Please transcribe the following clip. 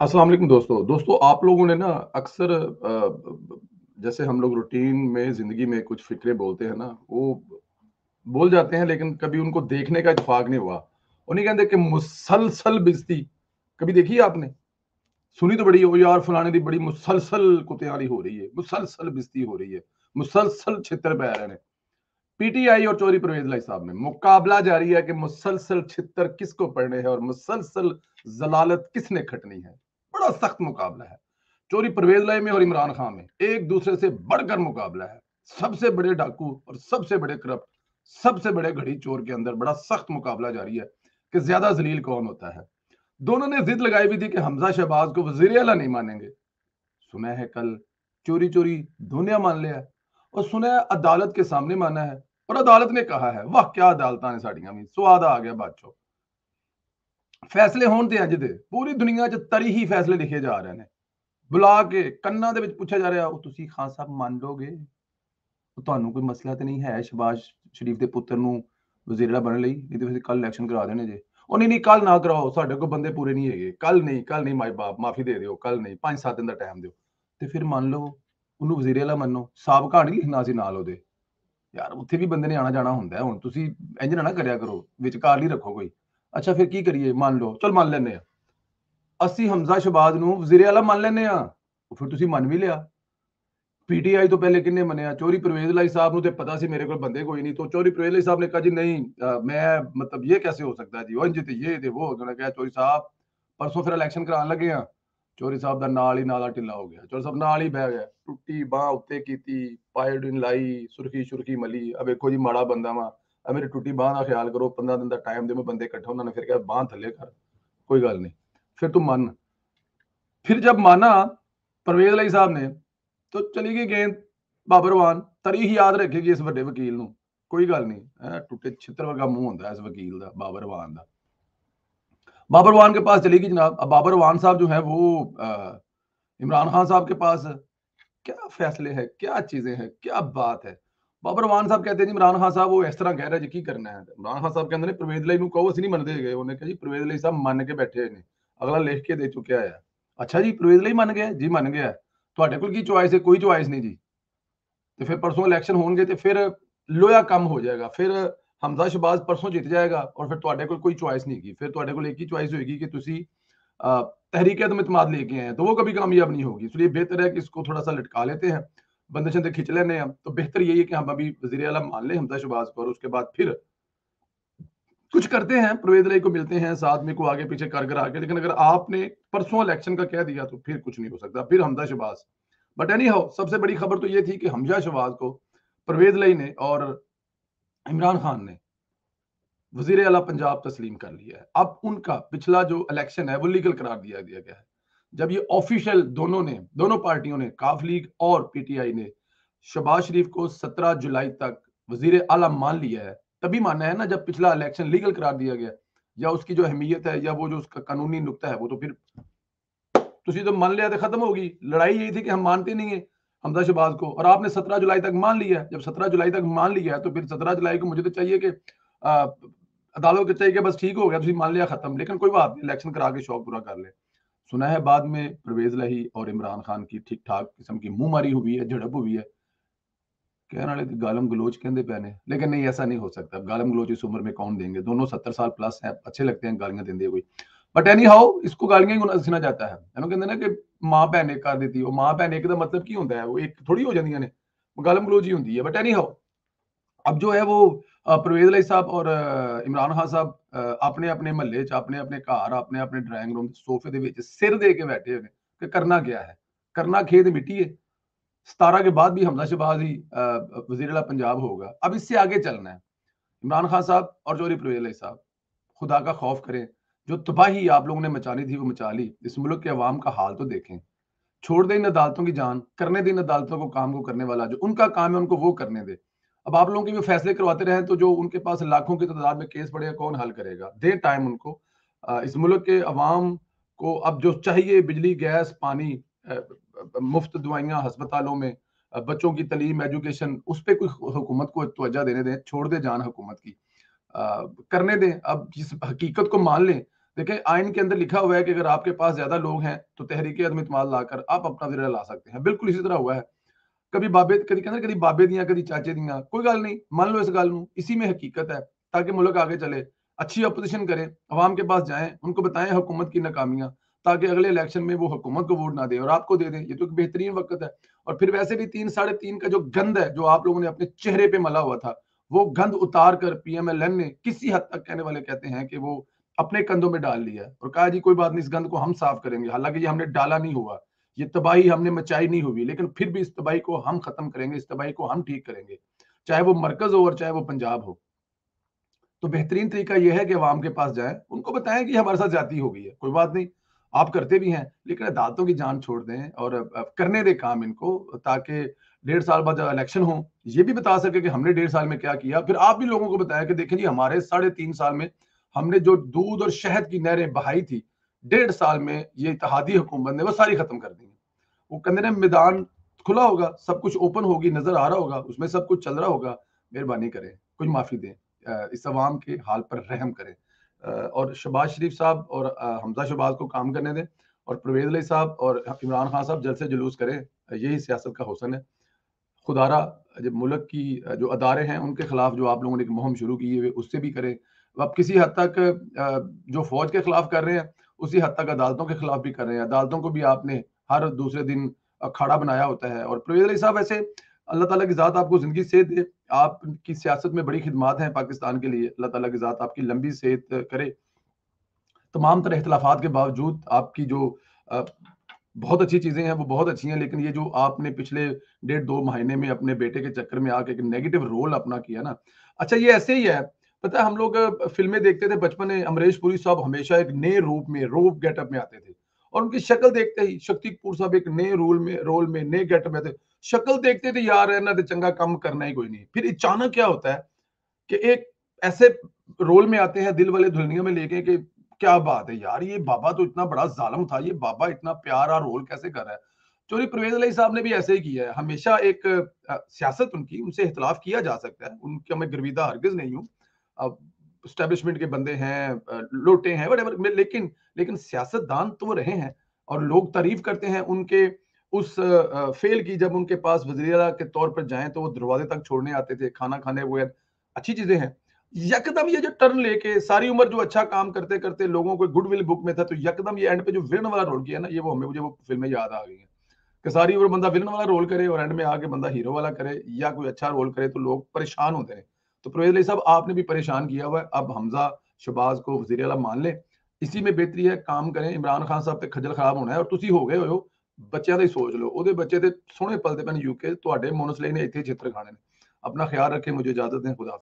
अस्सलाम दोस्तों। दोस्तों, आप लोगों ने ना अक्सर जैसे हम लोग रूटीन में, ज़िंदगी में कुछ फ़िक्रे बोलते हैं ना, वो बोल जाते हैं, लेकिन कभी उनको देखने का इतफाक नहीं हुआ। उन्हें कहते कि मुसलसल बिजती। कभी देखी है आपने? सुनी तो बड़ी हो यार, फलाने की बड़ी मुसलसल कुत्यारी हो रही है, मुसलसल बिजती हो रही है, मुसलसल छित्र पै रहे हैं। पीटीआई और चौरी परवेज लाई साहब में मुकाबला जारी है कि मुसलसल छित्र किसको पढ़ने हैं और मुसलसल जलालत किसने खटनी है। बड़ा सख्त मुकाबला है। चोरी परवेज लाई में और इमरान खान में। एक दूसरे से बढ़कर मुकाबला है। सबसे बड़े डाकू और सबसे बड़े करप्ट, सबसे बड़े घड़ी चोर के अंदर बड़ा सख्त मुकाबला जारी है कि ज़्यादा जलील कौन होता है। दोनों ने जिद लगाई भी थी कि हमजा शहबाज को वज़ीर अला नहीं मानेंगे। सुना है कल चोरी चोरी दुनिया मान लिया और सुना है अदालत के सामने माना है और अदालत ने कहा है, वाह, क्या अदालत ने साड़ियाँ भी। स्वाद आ गया बादशाह। ਫੈਸਲੇ ਹੋਣ ਤੇ ਅੱਜ ਦੇ, ਪੂਰੀ ਦੁਨੀਆ 'ਚ ਤਰੀ ਹੀ ਫੈਸਲੇ ਲਿਖੇ ਜਾ ਰਹੇ ਨੇ। ਬੁਲਾ ਕੇ ਕੰਨਾਂ ਦੇ ਵਿੱਚ ਪੁੱਛਿਆ ਜਾ ਰਿਹਾ, ਉਹ ਤੁਸੀਂ ਖਾਨ ਸਾਹਿਬ ਮੰਨ ਲੋਗੇ ਤੁਹਾਨੂੰ ਕੋਈ ਮਸਲਾ ਤੇ ਨਹੀਂ ਹੈ ਸ਼ਬਾਸ਼ ਸ਼ਰੀਫ ਦੇ ਪੁੱਤਰ ਨੂੰ ਵਜ਼ੀਰਾ ਬਣਨ ਲਈ, ਨਹੀਂ ਤੇ ਤੁਸੀਂ ਕੱਲ ਇਲੈਕਸ਼ਨ ਕਰਾ ਦੇਣੇ ਜੇ। ਉਹ ਨਹੀਂ ਨਹੀਂ ਕੱਲ ਨਾ ਕਰਾਓ, ਸਾਡੇ ਕੋਲ ਬੰਦੇ ਪੂਰੇ ਨਹੀਂ ਹੈਗੇ। ਕੱਲ ਨਹੀਂ ਕੱਲ ਨਹੀਂ, ਮਾਈ ਬਾਪ, ਮਾਫੀ ਦੇ ਦਿਓ ਕੱਲ ਨਹੀਂ 5-7 ਦਿਨ ਦਾ ਟਾਈਮ ਦਿਓ। ਤੇ ਫਿਰ ਮੰਨ ਲਓ, ਉਹਨੂੰ ਵਜ਼ੀਰੇ ਵਾਲਾ ਮੰਨੋ ਸਾਬਕਾ ਕਹਾਣੀ ਲਿਖਣਾ ਸੀ ਨਾਲ ਉਹਦੇ? ਯਾਰ, ਉੱਥੇ ਵੀ ਬੰਦੇ ਨੇ ਆਣਾ ਜਾਣਾ ਹੁੰਦਾ, ਹੁਣ ਤੁਸੀਂ ਇੰਜ ਨਾ ਕਰਿਆ ਕਰੋ, ਵਿਚਕਾਰ ਨਹੀਂ ਰੱਖੋ ਕੋਈ। ਅੱਛਾ, ਫਿਰ ਕੀ ਕਰੀਏ? ਮੰਨ ਲਓ, ਚਲ ਮੰਨ ਲੈਨੇ ਆ ਅਸੀਂ ਹਮਜ਼ਾ ਸ਼ਬਾਦ ਨੂੰ ਵਜ਼ੀਰ ਆਲਾ ਮੰਨ ਲੈਨੇ ਆ ਫਿਰ ਤੁਸੀਂ ਮੰਨ ਵੀ ਲਿਆ। ਪੀਟੀਆਈ ਤੋਂ ਪਹਿਲੇ ਕਿੰਨੇ ਮੰਨਿਆ ਚੋਰੀ ਪ੍ਰਵੇਜ਼ ਲਈ ਸਾਹਿਬ ਨੂੰ ਤੇ ਪਤਾ ਸੀ ਮੇਰੇ ਕੋਲ ਬੰਦੇ ਕੋਈ ਨਹੀਂ। ਤੋਂ ਚੋਰੀ ਪ੍ਰਵੇਜ਼ ਲਈ ਸਾਹਿਬ ਨੇ ਕਹਾ ਜੀ, ਨਹੀਂ ਮੈਂ ਮਤਲਬ ਇਹ ਕੈਸੇ ਹੋ ਸਕਦਾ ਜੀ? ਉਹ ਤੇ ਇਹ ਤੇ ਉਹ। ਉਹਨਾਂ ਕਹਾ ਚੋਰੀ ਸਾਹਿਬ, ਪਰਸੋਂ ਫਿਰ ਇਲੈਕਸ਼ਨ ਕਰਾਉਣ ਲੱਗੇ ਆ ਚੋਰੀ ਸਾਹਿਬ ਦਾ ਨਾਲ ਹੀ ਨਾਲਾ ਢਿੱਲਾ ਹੋ ਗਿਆ। ਚੋਰੀ ਸਾਹਿਬ ਨਾਲ ਹੀ ਬਹਿ ਗਿਆ। ਟੁੱਟੀ ਬਾਹ ਉੱਤੇ ਕੀਤੀ ਪਾਇਓਡਿਨ ਲਾਈ ਸੁਰਖੀ ਸੁਰਖੀ ਮਲੀ। ਆ ਵੇਖੋ ਜੀ, ਮਾੜਾ ਬੰਦਾ ਵਾ। ਆ ਮੇਰੇ ਟੁੱਟੀ ਬਾਹ ਦਾ ਖਿਆਲ ਕਰੋ 15 ਦਿਨ ਦਾ ਟਾਈਮ ਦੇ ਮੈਂ ਬੰਦੇ ਇਕੱਠੇ ਉਹਨਾਂ ਨੇ ਫਿਰ ਕਿਹਾ ਬਾਹ ਥੱਲੇ ਕਰ ਕੋਈ ਗੱਲ ਨਹੀਂ फिर तू मान। फिर जब माना, परवेज अली साहब ने तो चली गई गेंद बाबरवान तरी ही याद रखेगी इस वे वकील न। कोई गल नहीं। टुटे छित्र वर्गा मूह होंगे इस वकील का बाबरवान का बाबरवान के पास चली गई जनाब। अब बाबरवान साहब जो है वो इमरान खान साहब के पास। क्या फैसले है, क्या चीज़ें हैं, क्या बात है। ਬਾਬਰ ਮਾਨ ਸਾਹਿਬ ਕਹਿੰਦੇ ਜੀ ਇਮਰਾਨ ਖਾਨ ਸਾਹਿਬ ਉਹ ਇਸ ਤਰ੍ਹਾਂ ਕਹਿ ਰਿਹਾ ਜੀ ਕੀ ਕਰਨਾ ਹੈ ਇਮਰਾਨ ਖਾਨ ਸਾਹਿਬ ਕਹਿੰਦੇ ਨੇ ਪ੍ਰਵੇਦ ਲਈ ਨੂੰ ਕਹੋ ਅਸੀਂ ਨਹੀਂ ਮੰਨਦੇ ਗਏ ਉਹਨੇ ਕਿਹਾ ਜੀ ਪ੍ਰਵੇਦ ਲਈ ਸਾਹਿਬ ਮੰਨ ਕੇ ਬੈਠੇ ਨੇ ਅਗਲਾ ਲਿਖ ਕੇ ਦੇ ਚੁੱਕਿਆ ਹੈ ਅੱਛਾ ਜੀ ਪ੍ਰਵੇਦ ਲਈ ਮੰਨ ਗਿਆ ਜੀ ਮੰਨ ਗਿਆ ਤੁਹਾਡੇ ਕੋਲ ਕੀ ਚੁਆਇਸ ਹੈ ਕੋਈ ਚੁਆਇਸ ਨਹੀਂ ਜੀ ਤੇ ਫਿਰ ਪਰਸੋਂ ਇਲੈਕਸ਼ਨ ਹੋਣਗੇ ਤੇ ਫਿਰ ਲੋਇਆ ਕੰਮ ਹੋ ਜਾਏਗਾ ਫਿਰ ਹਮਜ਼ਾ ਸ਼ਬਾਜ਼ ਪਰਸੋਂ ਜਿੱਤ ਜਾਏਗਾ ਔਰ ਫਿਰ ਤੁਹਾਡੇ ਕੋਲ ਕੋਈ ਚੁਆਇਸ ਨਹੀਂ ਹੈਗੀ ਫਿਰ ਤੁਹਾਡੇ ਕੋਲ ਇੱਕ ਹੀ ਚੁਆਇਸ ਹੋਏਗੀ ਕਿ ਤੁਸੀਂ तहरीक अदम इतमाद लेके आए तो वो कभी कामयाब नहीं होगी इसलिए बेहतर है कि इसको थोड़ा सा लटका लेते हैं बंदे शंदे खिंच लेने हम तो बेहतर यही है कि हम अभी वजी अला मान लें हमजा शबाज को और उसके बाद फिर कुछ करते हैं, प्रवेद को मिलते हैं, साथ में को आगे पीछे कर कर आके लेकिन अगर आपने परसों इलेक्शन का कह दिया तो फिर कुछ नहीं हो सकता, फिर Hamda Shabaz but anyhow सबसे बड़ी खबर तो ये थी कि हमजा शबाज को परवेज लई ने और इमरान खान ने वज़ीर अला पंजाब तस्लीम कर लिया है। अब उनका पिछला जो इलेक्शन है, वो लीगल करार दिया गया है। जब ये ऑफिशियल दोनों ने, दोनों पार्टियों ने, काफ लीग और पीटीआई ने शबाज शरीफ को 17 जुलाई तक वज़ीर आला मान लिया है, तभी माना है ना जब पिछला इलेक्शन लीगल करार दिया गया, या उसकी जो अहमियत है, या वो जो उसका कानूनी नुकता है, वो तो फिर तुझे तो मान लिया तो खत्म होगी। लड़ाई यही थी कि हम मानते नहीं है हमजा शबाज को, और आपने सत्रह जुलाई तक मान लिया जब सत्रह जुलाई तक मान लिया है तो फिर सत्रह जुलाई को मुझे तो चाहिए कि अदालत को चाहिए कि बस ठीक हो गया मान लिया खत्म। लेकिन कोई बात नहीं इलेक्शन करा के शौक पूरा कर ले। सुना है बाद में परवेज लही और इमरान खान की ठीक ठाक किस्म की मुँह मारी हुई है, झड़प हुई है। कहने वाले गालम गलोच कहते पे ने। लेकिन नहीं, ऐसा नहीं हो सकता। गालम गलोच इस उम्र में कौन देंगे? दोनों सत्तर साल प्लस हैं, अच्छे लगते हैं, गालियाँ देंगे कोई बट एनी हाउ इसको गालियाँ ही दसना जाता है। कहते ना कि माँ भैन एक कर देती है। माँ भैन एक का मतलब की होता है? वो एक थोड़ी हो जाती ने। गालम गलोच ही होंगी है। बट एनी हाउ अब जो है वो परवेज लाई साहब और इमरान खान साहब अपने अपने महल्ले च, अपने अपने घर, अपने अपने ड्राइंग रूम सोफे के सिर दे के बैठे हुए कि करना क्या है? करना खेत मिट्टी है। सतारा के बाद भी हमला शबाज ही वज़ीर पंजाब होगा। अब इससे आगे चलना है। इमरान खान साहब और जोरी परवेज साहब, खुदा का खौफ करें, जो तबाही आप लोगों ने मचानी थी, वो मचा ली। इस मुल्क के अवाम का हाल तो देखें। छोड़ दे इन अदालतों की जान, करने दे इन अदालतों को, काम को करने वाला, जो उनका काम है, उनको वो करने दे। अब आप लोगों के भी फैसले करवाते रहे तो जो उनके पास लाखों की तादाद में केस पड़ेगा कौन हल करेगा? दे टाइम उनको। इस मुल्क के अवाम को अब जो चाहिए बिजली गैस पानी मुफ़्त दवाइयाँ हस्पतालों में बच्चों की तलीम एजुकेशन उस पर कोई हुकूमत को तोज्जा देने दें छोड़ दे जान हुकूमत की। आ, करने दें। अब जिस हकीकत को मान लें देखें आइन के अंदर लिखा हुआ है कि अगर आपके पास ज़्यादा लोग हैं तो तहरीक अदम इतमाद लाकर आप अपना वजीरा ला सकते हैं। बिल्कुल इसी तरह हुआ है। कभी बाबे, कभी कहते कभी बाबे दिया, कभी चाचे दिया। कोई गल नहीं, मान लो इस गल इसी में हकीकत है, ताकि मुल्क आगे चले, अच्छी अपोजिशन करें, अवाम के पास जाएँ, उनको बताएँ हुकूमत की नाकामियाँ, ताकि अगले इलेक्शन में वो हुकूमत को वोट ना दे, और आपको दे दें। ये तो एक बेहतरीन वक्त है। और फिर वैसे भी तीन, साढ़े तीन का जो गंद है, जो आप लोगों ने अपने चेहरे पे मला हुआ था, वो गंद उतार कर पीएमएलएन ने किसी हद तक कहने वाले कहते हैं कि वो अपने कंधों में डाल लिया और कहा जी, कोई बात नहीं, इस गंद को हम साफ़ करेंगे। हालाँकि ये हमने डाला नहीं हुआ। ये तबाही हमने मचाई नहीं हुई लेकिन फिर भी इस तबाही को हम खत्म करेंगे, इस तबाही को हम ठीक करेंगे, चाहे वो मरकज हो और चाहे वो पंजाब हो। तो बेहतरीन तरीका यह है कि आवाम के पास जाए, उनको बताएँ कि हमारे साथ जाती हो गई है, कोई बात नहीं, आप करते भी हैं, लेकिन अदालतों की जान छोड़ दें और करने दें काम इनको, ताकि डेढ़ साल बाद जब इलेक्शन हो, ये भी बता सके कि हमने डेढ़ साल में क्या किया, फिर आप भी लोगों को बताया कि देखें जी, हमारे साढ़े तीन साल में हमने जो दूध और शहद की नहरें बहाई थी, डेढ़ साल में ये इतिहादी हुकूमत ने वो सारी खत्म कर दी। वो कहते ना, मैदान खुला होगा, सब कुछ ओपन होगी, नज़र आ रहा होगा, उसमें सब कुछ चल रहा होगा, मेहरबानी करें, कुछ माफ़ी दें इस अवाम के हाल पर रहम करें। और शबाज शरीफ साहब और हमजा शबाज को काम करने दें, और परवेज अली साहब और इमरान खान साहब जल्द से जुलूस करें, यही सियासत का हौसन है। खुदारा, जब मुल्क की जो अदारे हैं, उनके खिलाफ जो आप लोगों ने एक मुहिम शुरू की है, उससे भी करें। अब किसी हद तक जो फौज के खिलाफ कर रहे हैं, उसी हद तक अदालतों के खिलाफ भी कर रहे हैं। अदालतों को भी आपने हर दूसरे दिन अखाड़ा बनाया होता है। और परवेज अली साहब ऐसे, अल्लाह ताला की ज़ात आपको ज़िंदगी से दे। आपकी सियासत में बड़ी खिदमत हैं पाकिस्तान के लिए। अल्लाह ताला की ज़ात आपकी लंबी सेहत करे। तमाम तरह इख्तलाफात के बावजूद आपकी जो बहुत अच्छी चीज़ें हैं, वो बहुत अच्छी हैं, लेकिन ये जो आपने पिछले डेढ़ दो महीने में अपने बेटे के चक्कर में आके एक नेगेटिव रोल अपना किया ना। अच्छा ये ऐसे ही है। पता है, हम लोग फ़िल्में देखते थे बचपन में, अमरीश पुरी साहब हमेशा एक नए रूप में रूप गेटअप में आते थे। और उनकी शक्ल देखते ही शक्ति कपूर साहब एक नए रोल में रोल में, नए गेटअप में थे। शक्ल देखते थे, यार है ना तो चंगा काम करना ही कोई नहीं। फिर अचानक क्या होता है कि एक ऐसे रोल में आते हैं, दिल वाले धुलनियों में लेके कि क्या बात है यार, ये बाबा तो इतना बड़ा जालम था, ये बाबा इतना प्यारा रोल कैसे कर रहा है? चोरी परवेज अली साहब ने भी ऐसे ही किया है। हमेशा एक सियासत उनकी, उनसे इख्तलाफ किया जा सकता है। उनका, मैं गर्विदा हरगिज नहीं हूँ। स्टैब्लिशमेंट के बंदे हैं लोटे हैं वट लेकिन लेकिन सियासतदान तो वो रहे हैं और लोग तारीफ़ करते हैं उनके उस फेल की जब उनके पास वजीरा के तौर पर जाएँ तो वो दरवाजे तक छोड़ने आते थे, खाना खाने हुए अच्छी चीज़ें हैं। यकदम ये जो टर्न लेके सारी उम्र जो अच्छा काम करते करते लोगों को गुडविल बुक में था तो यकदम ये एंड पे जो विलन वाला रोल किया ना, ये वो हमें, मुझे वो फ़िल्में याद आ गई है। कि सारी उम्र बंदा विलन वाला रोल करे और एंड में आके बंदा हीरो वाला करे या कोई अच्छा रोल करे तो लोग परेशान होते हैं। तो परवेज अली साहब आपने भी परेशान किया हुआ है अब हमजा शबाज को वजीर अला मान ले इसी में बेहतरी है काम करें इमरान खान साहब पे खजल खराब होना है और तुम हो गए हो ਬੱਚਿਆਂ ਦਾ ਹੀ ਸੋਚ ਲਓ ਉਹਦੇ ਬੱਚੇ ਤੇ ਸੋਹਣੇ ਪਲਦੇ ਪੈਣ ਯੂਕੇ ਤੁਹਾਡੇ ਮੋਨਸਲੇ ਨੇ ਇੱਥੇ ਚਿੱਤਰ ਖਾਣੇ ਨੇ ਆਪਣਾ ਖਿਆਲ ਰੱਖੇ ਮੁਝੇ ਇਜਾਜ਼ਤ ਦੇं खुदा